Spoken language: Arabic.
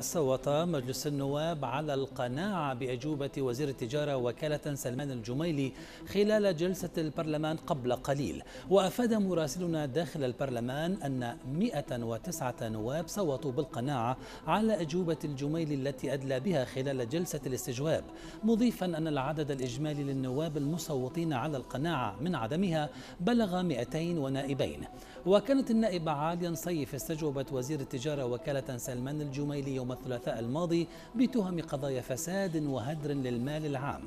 صوت مجلس النواب على القناعة بأجوبة وزير التجارة وكالة سلمان الجميلي خلال جلسة البرلمان قبل قليل. وأفاد مراسلنا داخل البرلمان أن 109 نواب صوتوا بالقناعة على أجوبة الجميلي التي أدلى بها خلال جلسة الاستجواب مضيفا أن العدد الإجمالي للنواب المصوتين على القناعة من عدمها بلغ 200 ونائبين. وكانت النائبة عاليا صيف استجوبت وزير التجارة وكالة سلمان الجميلي يوم الثلاثاء الماضي بتهم قضايا فساد وهدر للمال العام.